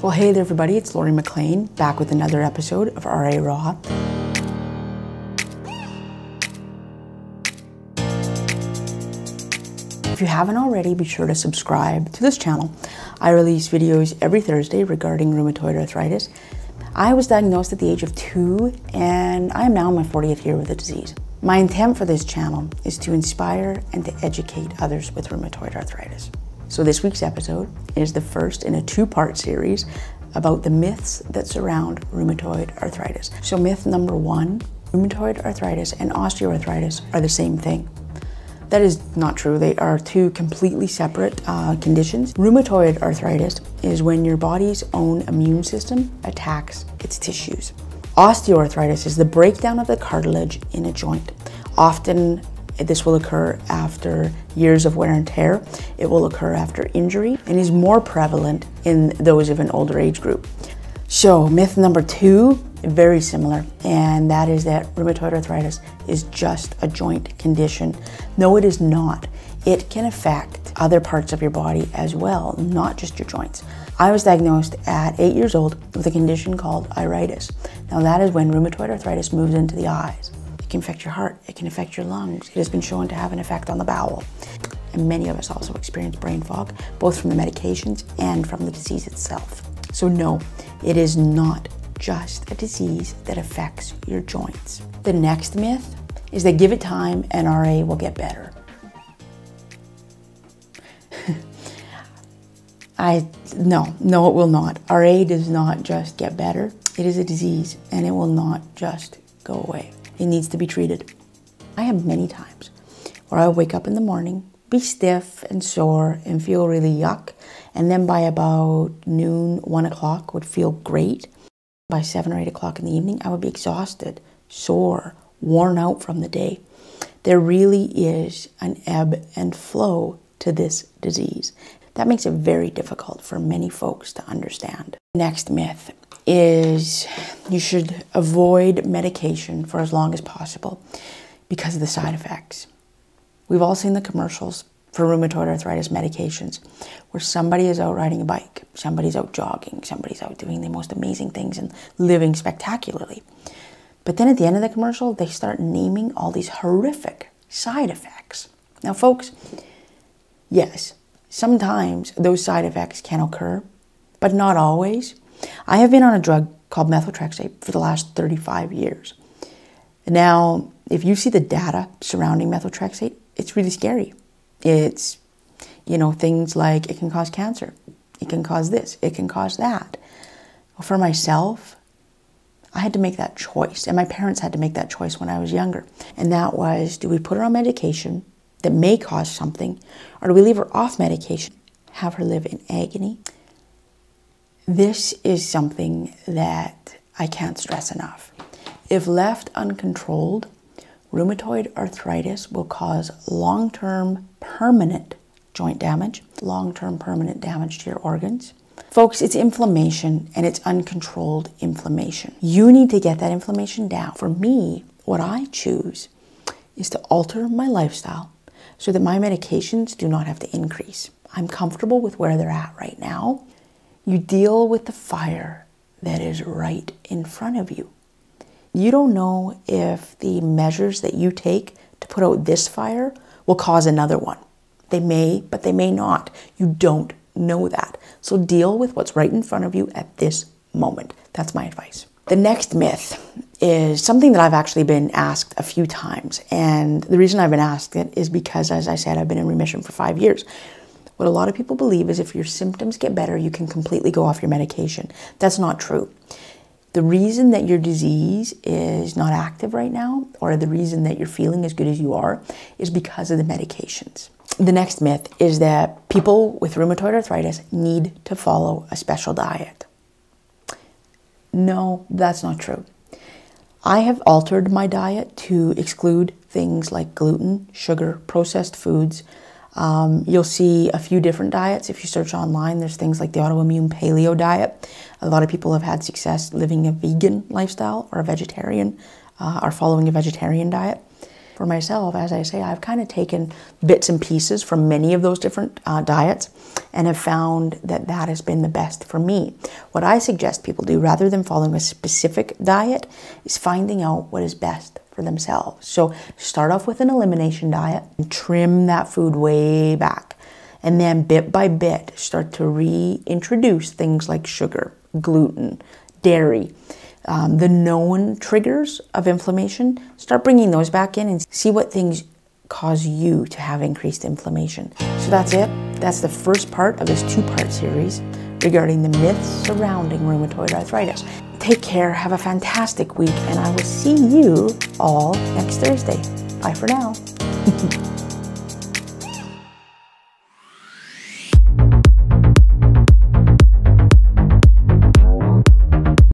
Well, hey there, everybody. It's Lori MacLean back with another episode of RA Raw. If you haven't already, be sure to subscribe to this channel. I release videos every Thursday regarding rheumatoid arthritis. I was diagnosed at the age of two, and I am now in my 40th year with the disease. My intent for this channel is to inspire and to educate others with rheumatoid arthritis. So, this week's episode is the first in a two part series about the myths that surround rheumatoid arthritis. So, myth number one rheumatoid arthritis and osteoarthritis are the same thing. That is not true. They are two completely separate uh, conditions. Rheumatoid arthritis is when your body's own immune system attacks its tissues. Osteoarthritis is the breakdown of the cartilage in a joint. Often, this will occur after years of wear and tear. It will occur after injury and is more prevalent in those of an older age group. So, myth number two very similar, and that is that rheumatoid arthritis is just a joint condition. No, it is not. It can affect other parts of your body as well, not just your joints. I was diagnosed at eight years old with a condition called iritis. Now, that is when rheumatoid arthritis moves into the eyes. It can affect your heart, it can affect your lungs. It has been shown to have an effect on the bowel. And many of us also experience brain fog, both from the medications and from the disease itself. So, no, it is not just a disease that affects your joints. The next myth is that give it time and RA will get better. I no, no, it will not. RA does not just get better. It is a disease and it will not just go away. It needs to be treated. I have many times where I wake up in the morning, be stiff and sore and feel really yuck, and then by about noon, one o'clock would feel great. By seven or eight o'clock in the evening, I would be exhausted, sore, worn out from the day. There really is an ebb and flow to this disease. That makes it very difficult for many folks to understand. Next myth is you should avoid medication for as long as possible because of the side effects. We've all seen the commercials for rheumatoid arthritis medications, where somebody is out riding a bike, somebody's out jogging, somebody's out doing the most amazing things and living spectacularly. But then at the end of the commercial, they start naming all these horrific side effects. Now, folks, yes, sometimes those side effects can occur, but not always. I have been on a drug called methotrexate for the last 35 years. Now, if you see the data surrounding methotrexate, it's really scary. It's, you know, things like it can cause cancer, it can cause this, it can cause that. For myself, I had to make that choice, and my parents had to make that choice when I was younger. And that was do we put her on medication that may cause something, or do we leave her off medication, have her live in agony? This is something that I can't stress enough. If left uncontrolled, Rheumatoid arthritis will cause long term permanent joint damage, long term permanent damage to your organs. Folks, it's inflammation and it's uncontrolled inflammation. You need to get that inflammation down. For me, what I choose is to alter my lifestyle so that my medications do not have to increase. I'm comfortable with where they're at right now. You deal with the fire that is right in front of you. You don't know if the measures that you take to put out this fire will cause another one. They may, but they may not. You don't know that. So deal with what's right in front of you at this moment. That's my advice. The next myth is something that I've actually been asked a few times. And the reason I've been asked it is because, as I said, I've been in remission for five years. What a lot of people believe is if your symptoms get better, you can completely go off your medication. That's not true. The reason that your disease is not active right now, or the reason that you're feeling as good as you are, is because of the medications. The next myth is that people with rheumatoid arthritis need to follow a special diet. No, that's not true. I have altered my diet to exclude things like gluten, sugar, processed foods, um, you'll see a few different diets. If you search online, there's things like the autoimmune paleo diet. A lot of people have had success living a vegan lifestyle or a vegetarian, uh, or following a vegetarian diet. for myself, as I say, I've kind of taken bits and pieces from many of those different uh, diets and have found that that has been the best for me. What I suggest people do rather than following a specific diet is finding out what is best for themselves. So start off with an elimination diet and trim that food way back. And then bit by bit, start to reintroduce things like sugar, gluten, dairy, um, the known triggers of inflammation. Start bringing those back in and see what things cause you to have increased inflammation. So that's it. That's the first part of this two part series regarding the myths surrounding rheumatoid arthritis. Take care, have a fantastic week, and I will see you all next Thursday. Bye for now.